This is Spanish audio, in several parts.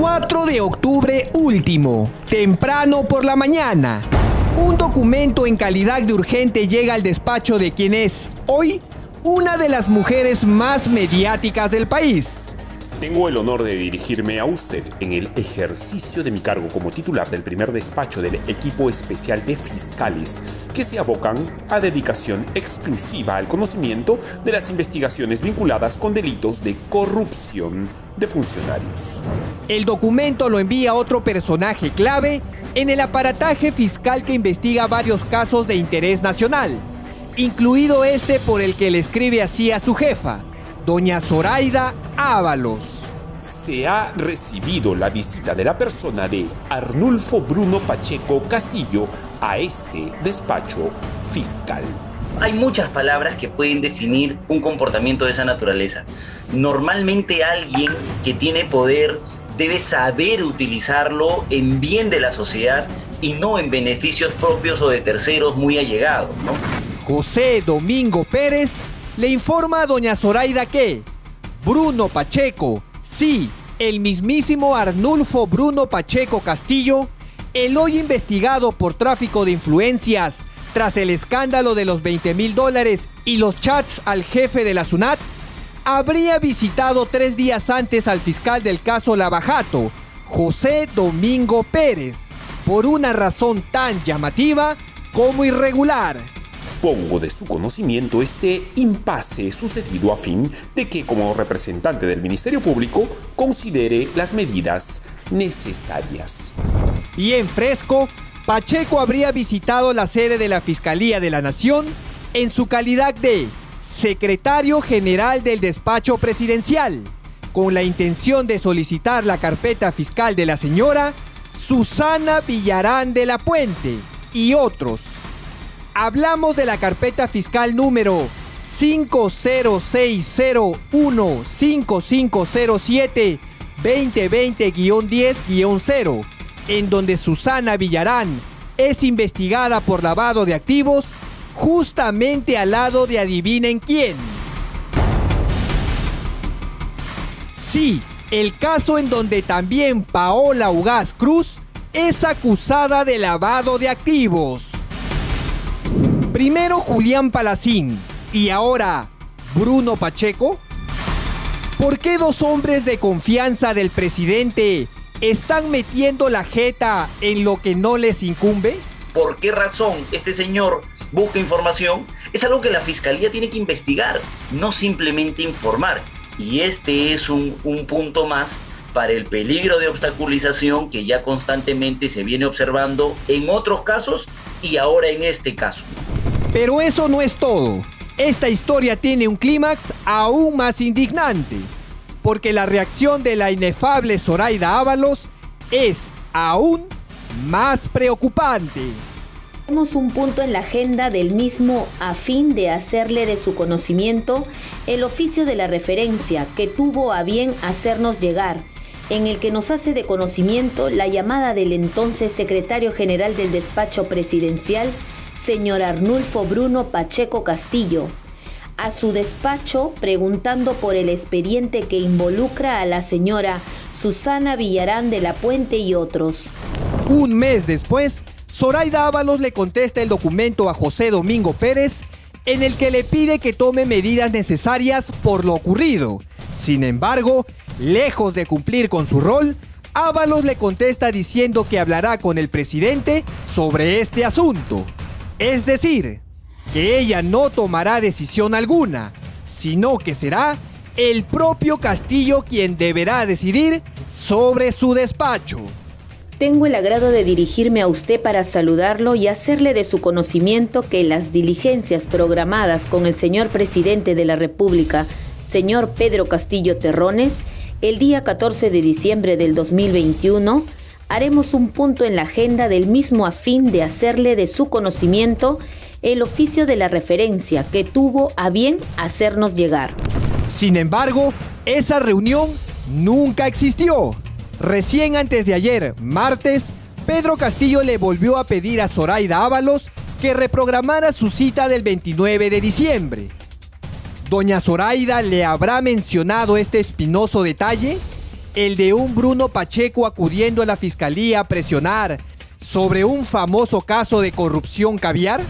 4 de octubre último, temprano por la mañana. Un documento en calidad de urgente llega al despacho de quien es, hoy, una de las mujeres más mediáticas del país. Tengo el honor de dirigirme a usted en el ejercicio de mi cargo como titular del primer despacho del equipo especial de fiscales que se abocan a dedicación exclusiva al conocimiento de las investigaciones vinculadas con delitos de corrupción de funcionarios. El documento lo envía otro personaje clave en el aparataje fiscal que investiga varios casos de interés nacional, incluido este por el que le escribe así a su jefa, doña Zoraida Ábalos. Se ha recibido la visita de la persona de Arnulfo Bruno Pacheco Castillo a este despacho fiscal. Hay muchas palabras que pueden definir un comportamiento de esa naturaleza. Normalmente alguien que tiene poder debe saber utilizarlo en bien de la sociedad y no en beneficios propios o de terceros muy allegados. ¿no? José Domingo Pérez le informa a doña Zoraida que Bruno Pacheco, sí, el mismísimo Arnulfo Bruno Pacheco Castillo, el hoy investigado por tráfico de influencias tras el escándalo de los 20 mil dólares y los chats al jefe de la SUNAT, habría visitado tres días antes al fiscal del caso Lavajato, José Domingo Pérez, por una razón tan llamativa como irregular. Pongo de su conocimiento este impasse sucedido a fin de que como representante del Ministerio Público considere las medidas necesarias. Y en fresco, Pacheco habría visitado la sede de la Fiscalía de la Nación en su calidad de secretario general del despacho presidencial, con la intención de solicitar la carpeta fiscal de la señora Susana Villarán de la Puente y otros. Hablamos de la carpeta fiscal número 5060155007 2020-10-0, en donde Susana Villarán es investigada por lavado de activos justamente al lado de adivinen quién. Sí, el caso en donde también Paola Ugaz Cruz es acusada de lavado de activos. Primero Julián Palacín y ahora Bruno Pacheco. ¿Por qué dos hombres de confianza del presidente están metiendo la jeta en lo que no les incumbe? ¿Por qué razón este señor busca información? Es algo que la fiscalía tiene que investigar, no simplemente informar. Y este es un, un punto más para el peligro de obstaculización que ya constantemente se viene observando en otros casos y ahora en este caso. Pero eso no es todo. Esta historia tiene un clímax aún más indignante, porque la reacción de la inefable Zoraida Ábalos es aún más preocupante. Tenemos un punto en la agenda del mismo a fin de hacerle de su conocimiento el oficio de la referencia que tuvo a bien hacernos llegar, en el que nos hace de conocimiento la llamada del entonces secretario general del despacho presidencial, señor Arnulfo Bruno Pacheco Castillo, a su despacho preguntando por el expediente que involucra a la señora Susana Villarán de la Puente y otros. Un mes después, Zoraida Ábalos le contesta el documento a José Domingo Pérez en el que le pide que tome medidas necesarias por lo ocurrido. Sin embargo, lejos de cumplir con su rol, Ábalos le contesta diciendo que hablará con el presidente sobre este asunto. Es decir, que ella no tomará decisión alguna, sino que será el propio Castillo quien deberá decidir sobre su despacho. Tengo el agrado de dirigirme a usted para saludarlo y hacerle de su conocimiento que las diligencias programadas con el señor presidente de la República, señor Pedro Castillo Terrones, el día 14 de diciembre del 2021, haremos un punto en la agenda del mismo a fin de hacerle de su conocimiento el oficio de la referencia que tuvo a bien hacernos llegar. Sin embargo, esa reunión nunca existió. Recién antes de ayer, martes, Pedro Castillo le volvió a pedir a Zoraida Ábalos que reprogramara su cita del 29 de diciembre. ¿Doña Zoraida le habrá mencionado este espinoso detalle? El de un Bruno Pacheco acudiendo a la fiscalía a presionar sobre un famoso caso de corrupción caviar?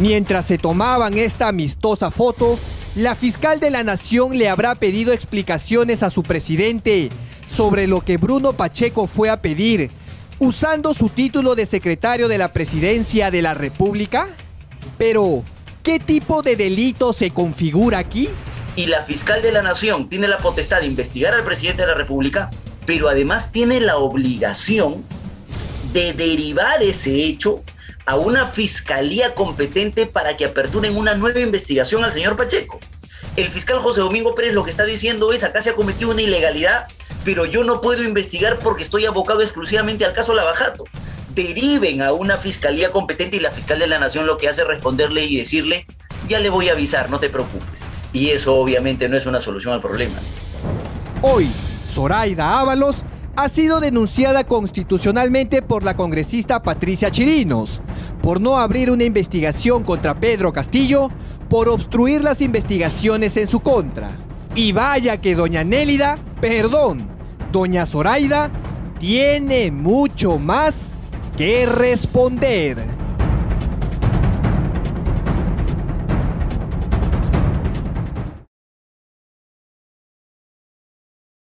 Mientras se tomaban esta amistosa foto, la fiscal de la Nación le habrá pedido explicaciones a su presidente sobre lo que Bruno Pacheco fue a pedir, usando su título de secretario de la presidencia de la República. Pero, ¿qué tipo de delito se configura aquí? Y la fiscal de la Nación tiene la potestad de investigar al presidente de la República, pero además tiene la obligación de derivar ese hecho a una fiscalía competente para que aperturen una nueva investigación al señor Pacheco. El fiscal José Domingo Pérez lo que está diciendo es, acá se ha cometido una ilegalidad, pero yo no puedo investigar porque estoy abocado exclusivamente al caso Lavajato. Deriven a una fiscalía competente y la fiscal de la Nación lo que hace es responderle y decirle, ya le voy a avisar, no te preocupes. Y eso obviamente no es una solución al problema. Hoy, Zoraida Ábalos ha sido denunciada constitucionalmente por la congresista Patricia Chirinos por no abrir una investigación contra Pedro Castillo por obstruir las investigaciones en su contra. Y vaya que doña Nélida, perdón, doña Zoraida, tiene mucho más que responder.